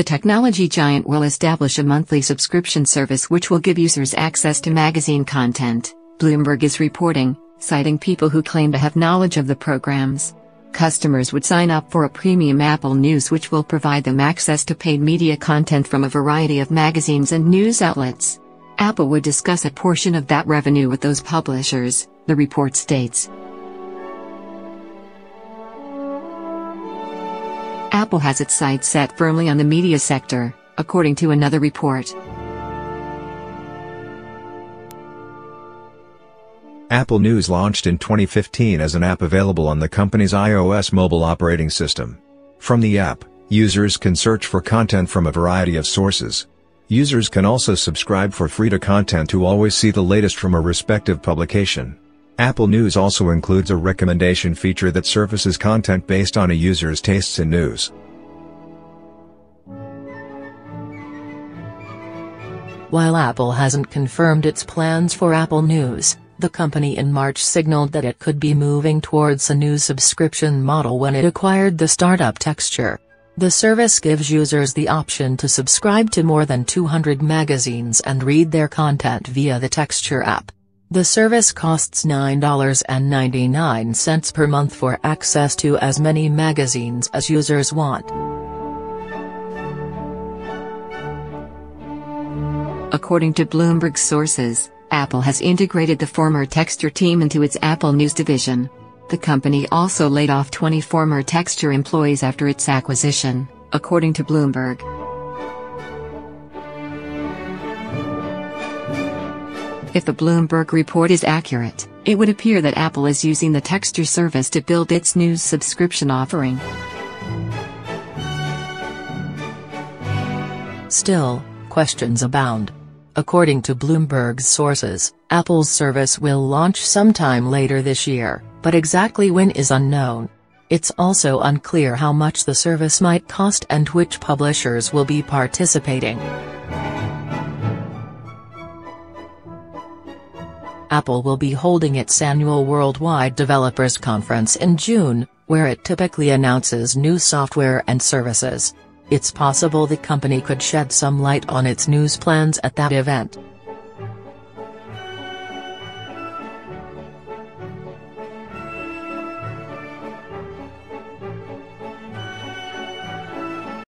The technology giant will establish a monthly subscription service which will give users access to magazine content, Bloomberg is reporting, citing people who claim to have knowledge of the programs. Customers would sign up for a premium Apple News which will provide them access to paid media content from a variety of magazines and news outlets. Apple would discuss a portion of that revenue with those publishers, the report states. Apple has its sights set firmly on the media sector, according to another report. Apple News launched in 2015 as an app available on the company's iOS mobile operating system. From the app, users can search for content from a variety of sources. Users can also subscribe for free to content to always see the latest from a respective publication. Apple News also includes a recommendation feature that surfaces content based on a user's tastes in news. While Apple hasn't confirmed its plans for Apple News, the company in March signaled that it could be moving towards a new subscription model when it acquired the startup Texture. The service gives users the option to subscribe to more than 200 magazines and read their content via the Texture app. The service costs $9.99 per month for access to as many magazines as users want. According to Bloomberg sources, Apple has integrated the former Texture team into its Apple News division. The company also laid off 20 former Texture employees after its acquisition, according to Bloomberg. If the Bloomberg report is accurate, it would appear that Apple is using the Texture service to build its news subscription offering. Still, questions abound. According to Bloomberg's sources, Apple's service will launch sometime later this year, but exactly when is unknown. It's also unclear how much the service might cost and which publishers will be participating. Apple will be holding its annual Worldwide Developers Conference in June, where it typically announces new software and services. It's possible the company could shed some light on its news plans at that event.